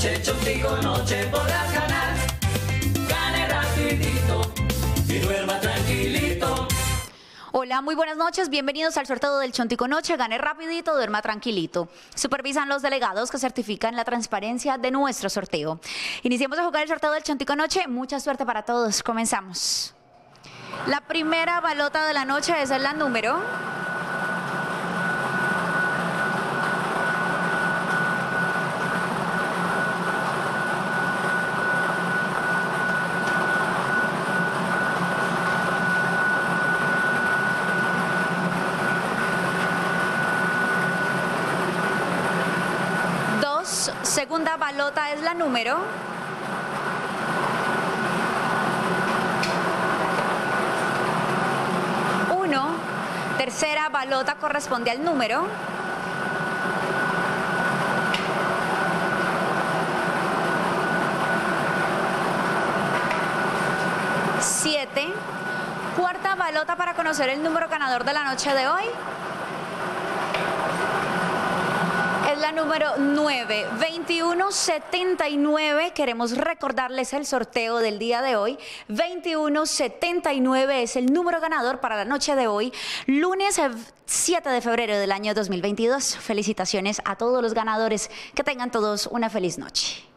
noche, chontico noche podrás ganar. Gane rapidito y duerma tranquilito. Hola, muy buenas noches. Bienvenidos al sorteo del Chontico Noche. Gane rapidito, duerma tranquilito. Supervisan los delegados que certifican la transparencia de nuestro sorteo. Iniciemos a jugar el sorteo del Chontico Noche. Mucha suerte para todos. Comenzamos. La primera balota de la noche es la número Segunda balota es la número. Uno, tercera balota corresponde al número. Siete, cuarta balota para conocer el número ganador de la noche de hoy. Es la número 9, 2179. Queremos recordarles el sorteo del día de hoy. 2179 es el número ganador para la noche de hoy, lunes 7 de febrero del año 2022. Felicitaciones a todos los ganadores. Que tengan todos una feliz noche.